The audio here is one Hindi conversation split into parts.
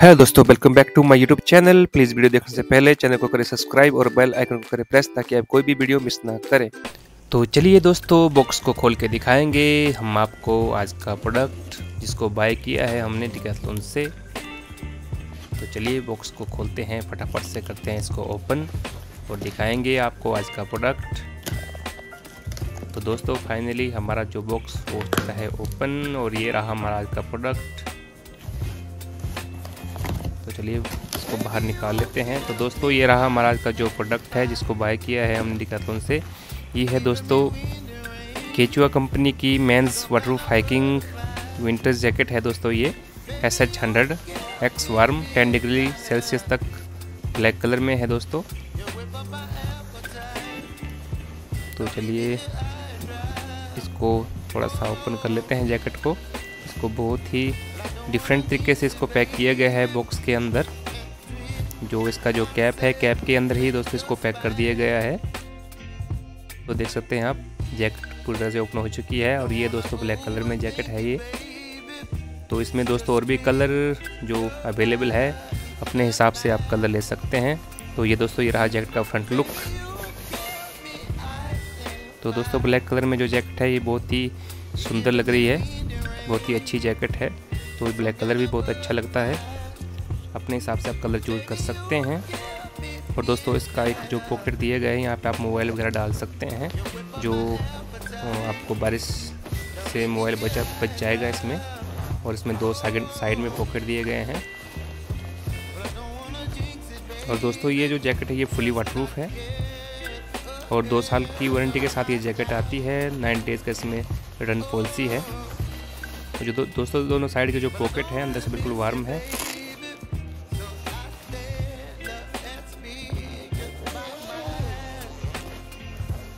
हेलो दोस्तों welcome back to my YouTube channel please video देखने से पहले चैनल को करें सब्सक्राइब और बेल आइकन को करें प्रेस ताकि आप कोई भी वीडियो मिस ना करें। तो चलिए दोस्तों बॉक्स को खोल के दिखाएँगे। हम आपको आज का प्रोडक्ट जिसको बाय किया है हमने डिकैथलॉन से। तो चलिए बॉक्स को खोलते हैं, फटाफट से करते हैं इसको ओपन और दिखाएँगे आपको आज का प्रोडक्ट तो दोस्तों फाइनली हमारा जो बॉक्स हो चुका है ओपन और ये रहा हमारा आज का प्रोडक्ट तो चलिए इसको बाहर निकाल लेते हैं। तो दोस्तों, ये रहा हमारा का जो प्रोडक्ट है, जिसको बाय किया है हमने डिकाथलॉन से। ये है दोस्तों केचुआ कंपनी की men's waterproof hiking winters jacket है दोस्तों ये। S H hundred X warm ten degree Celsius तक ब्लैक कलर में है दोस्तों। तो चलिए इसको थोड़ा सा ओपन कर लेते हैं जैकेट को। इसको बहुत ही डिफरेंट तरीके से इसको पैक किया गया है बॉक्स के अंदर। जो इसका जो कैप है कैप के अंदर ही दोस्तों इसको पैक कर दिया गया है। तो देख सकते हैं आप जैकेट पूरी तरह से ओपन हो चुकी है और ये दोस्तों ब्लैक कलर में जैकेट है ये। तो इसमें दोस्तों और भी कलर जो अवेलेबल है, अपने हिसाब से आप कलर ले सकते हैं। तो ये दोस्तों ये रहा जैकेट का फ्रंट लुक तो दोस्तों ब्लैक कलर में जो जैकेट है, ये बहुत ही सुंदर लग रही है। बहुत ही अच्छी जैकेट है तो ब्लैक कलर भी बहुत अच्छा लगता है। अपने हिसाब से आप कलर चूज़ कर सकते हैं। और दोस्तों, इसका एक जो पॉकेट दिए गए हैं, यहाँ पे आप मोबाइल वगैरह डाल सकते हैं, जो आपको बारिश से मोबाइल बचा, बच जाएगा इसमें। और इसमें दो साइड साइड में पॉकेट दिए गए हैं। और दोस्तों, ये जो जैकेट है, ये फुली वाटरप्रूफ है। और दो साल की वारंटी के साथ ये जैकेट आती है। नाइन डेज़ का इसमें रिटर्न पॉलिसी है। तो जो दो, दोस्तों दोनों साइड के जो पॉकेट है अंदर से बिल्कुल वार्म है।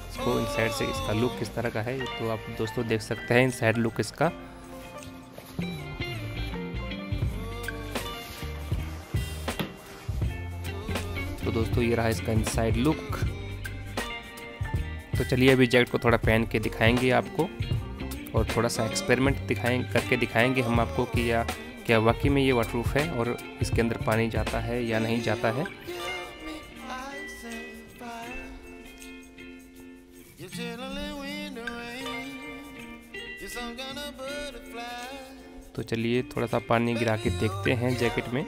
इसको इन साइड से इसका लुक किस तरह का है तो आप दोस्तों देख सकते हैं इन साइड लुक इसका। तो दोस्तों ये रहा इसका इनसाइड लुक तो चलिए अभी जैकेट को थोड़ा पहन के दिखाएँगे आपको। और थोड़ा सा एक्सपेरिमेंट दिखाएँ, करके दिखाएँगे हम आपको कि या, क्या वाकई में ये वाटरप्रूफ है और इसके अंदर पानी जाता है या नहीं जाता है। तो चलिए थोड़ा सा पानी गिरा के देखते हैं जैकेट में।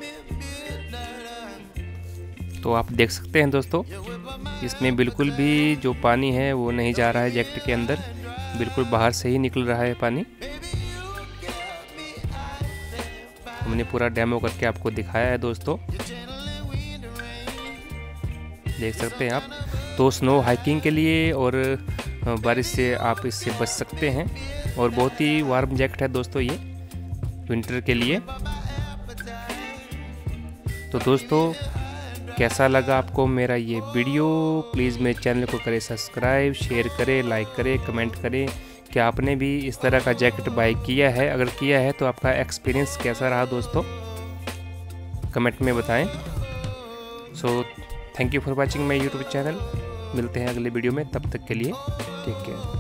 तो आप देख सकते हैं दोस्तों, इसमें बिल्कुल भी जो पानी है वो नहीं जा रहा है जैकेट के अंदर। बिल्कुल बाहर से ही निकल रहा है पानी। हमने पूरा डेमो करके आपको दिखाया है दोस्तों। देख सकते हैं आप। तो स्नो हाइकिंग के लिए और बारिश से आप इससे बच सकते हैं। और बहुत ही वार्म जैकेट है दोस्तों ये विंटर के लिए। तो दोस्तों कैसा लगा आपको मेरा ये वीडियो? प्लीज़ मेरे चैनल को करें सब्सक्राइब, शेयर करें, लाइक करें, कमेंट करें कि आपने भी इस तरह का जैकेट बाई किया है। अगर किया है तो आपका एक्सपीरियंस कैसा रहा दोस्तों? कमेंट में बताएँ। So thank you for watching my YouTube channel मिलते हैं अगले वीडियो में। तब तक के लिए टेक केयर